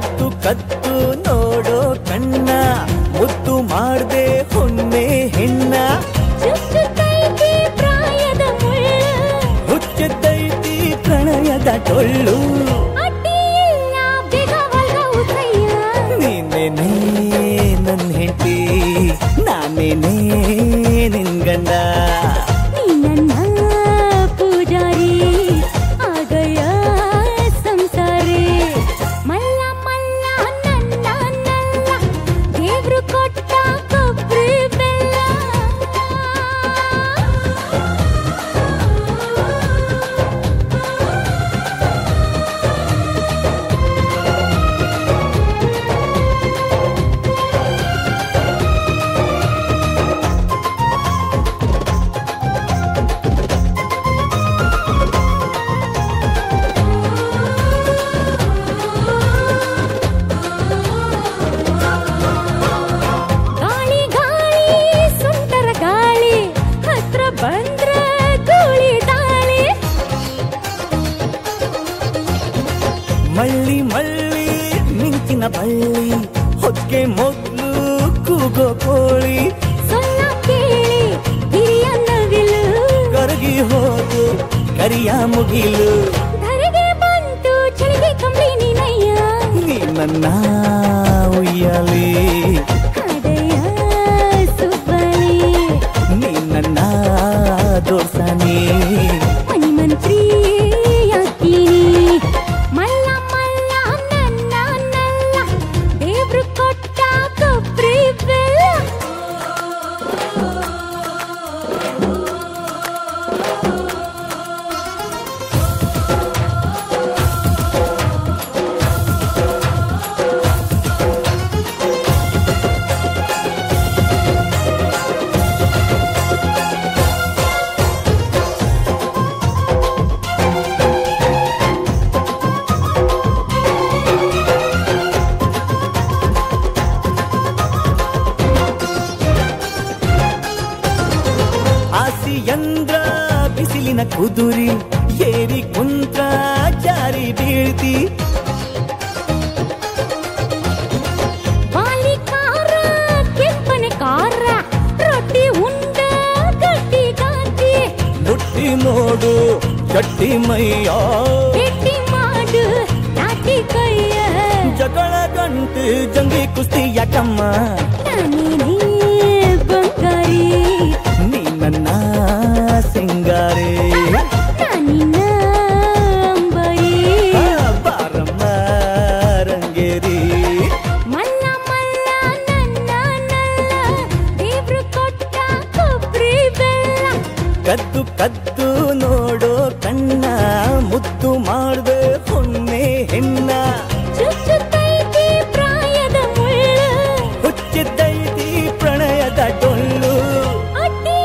ಕದ್ದು ನೋಡೋ ಕಣ್ಣ ಮುದ್ದು ಮಾಡ್ದೆ ಹೊನ್ನೆ ಹೆಣ್ಣ. ಹುಚ್ಚತೈತಿ ಪ್ರಣಯದ ಟೊಳ್ಳು ನೀನೇನೇ ನನ್ನ ಹೆಂಡತಿ ನಾನೇನೇ ನಿನ್ ಗಂಡ. ಮಳ್ಳಿ ಮಳ್ಳಿ ಮಿಂಚಿನ ಬಳ್ಳಿ ಹೊಕ್ಕೆ ಮೊದ್ಲು ಕೂಗೋ ಕೋಳಿ ಸೊನ್ನ ಕೇಳಿ ಹಿರಿಯ ನವಿಲು ಕರಗಿ ಹೋದು ಕರಿಯ ಮುಗಿಲು ಧರೆಗೆ ಬಂತು ಚಳಿಗೆ ಕಂಬಳಿ ನೀನಯ್ಯ ನೀ ನನ್ನ ಉಯ್ಯಾಲಿ ಹಡೆಯ ಸುಬ್ಬಳಿ ನೀ ನನ್ನ ದೋಸಾನಿ ಮನಿ ಮಂತ್ರಿ ಆಸಿಯಂದ್ರ ಬಿಸಿಲಿನ ಕುದುರಿ ಏರಿ ಕುಂತ್ರ ಜಾರಿ ಬೀಳ್ತಿ ಬಾಲಿ ಕಾರ ಕೆಂಪನೆ ಕಾರ ರೊಟ್ಟಿ ಉಂಡ ಗಟ್ಟಿ ಗಾತಿ ಮುಟ್ಟಿ ನೋಡು ಗಟ್ಟಿ ಮೈಯ ಭೇಟಿ ಮಾಡು ನಾಟಿ ಕೈಯ ಜಗಳ ಗಂಟು ಜಂಗಿ ಕುಸ್ತಿ ಯಾಕಮ್ಮ ನಾನೇನೇ ಕದ್ದು ಕದ್ದು ನೋಡೋ ಕಣ್ಣ ಮುದ್ದು ಮಾಡ್ದೆ ಹೊನ್ನೆ ಹೆಣ್ಣ. ಹುಚ್ಚಿದ್ದೈತಿ ಪ್ರಣಯದ ಅಡ್ಡಿ